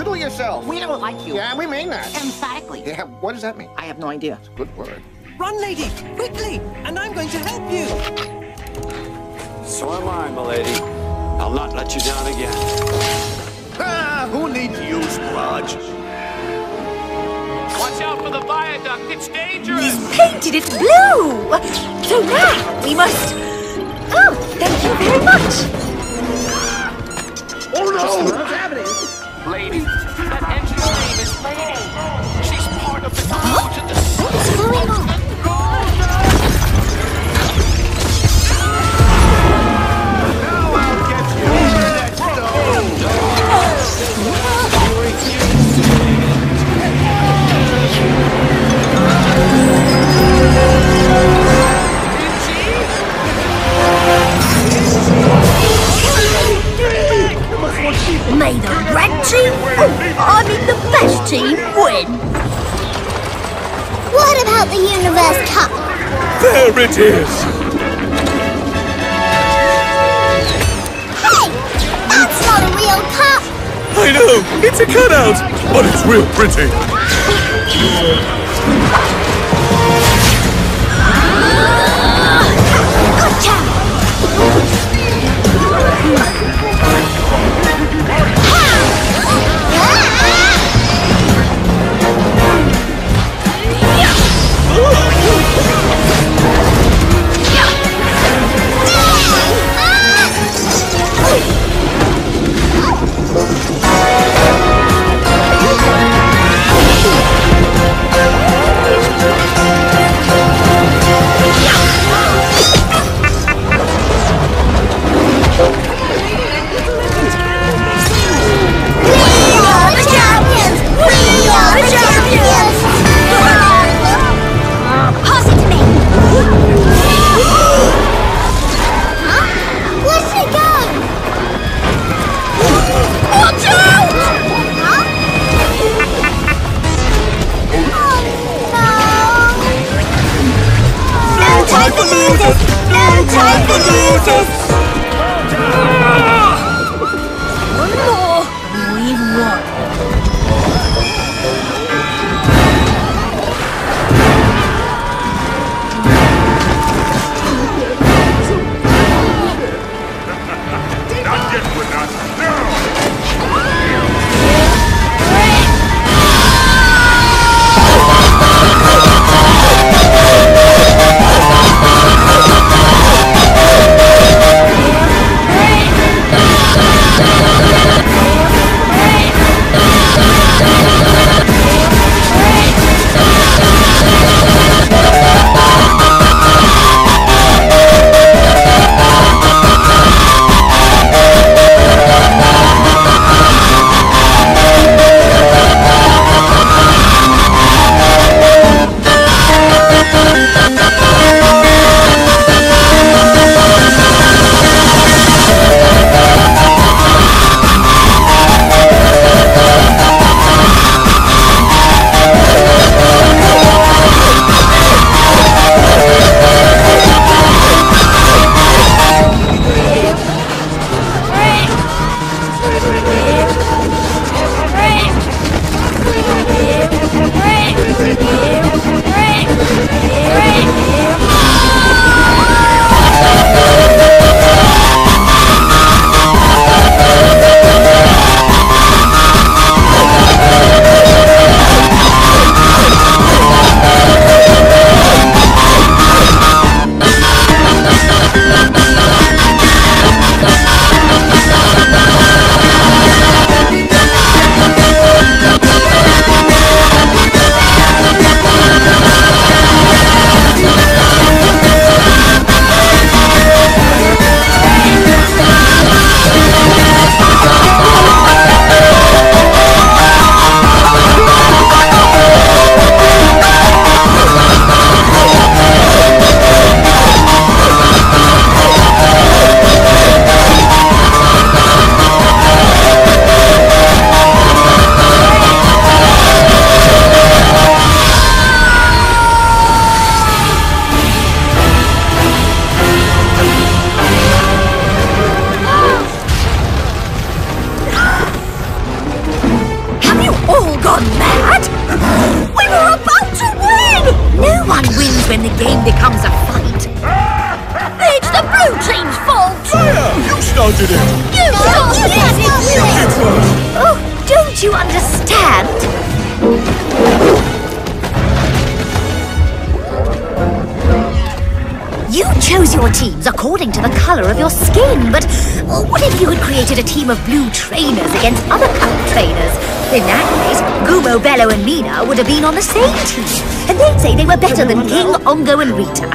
You do it yourself. We don't like you. Yeah, we mean that. Emphatically. Yeah, what does that mean? I have no idea. Good word. Run, lady, quickly, and I'm going to help you. So am I, milady. I'll not let you down again. Ah, who needs you, Splodge? Watch out for the viaduct. It's dangerous. He's painted it blue! So now we must... Oh, thank you very much! No! What's happening? Lady, that engine's name is Lady. May the red team, oh, I mean the best team, win! What about the Universe Cup? There it is! Hey! That's not a real cup! I know, it's a cutout, but it's real pretty. Your teams according to the color of your skin, but uh, what if you had created a team of blue trainers against other colored trainers? In that case, Gumo, Bello, and Mina would have been on the same team, and they'd say they were better than King, Ongo, and Rita.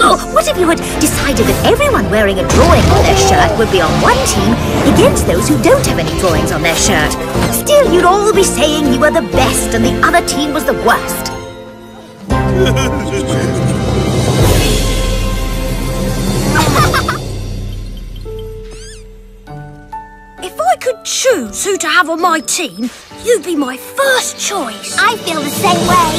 Oh, what if you had decided that everyone wearing a drawing on their shirt would be on one team against those who don't have any drawings on their shirt? Still, you'd all be saying you were the best and the other team was the worst. have on my team, you'd be my first choice. I feel the same way.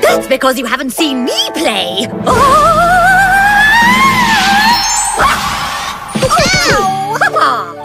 That's because you haven't seen me play. Oh!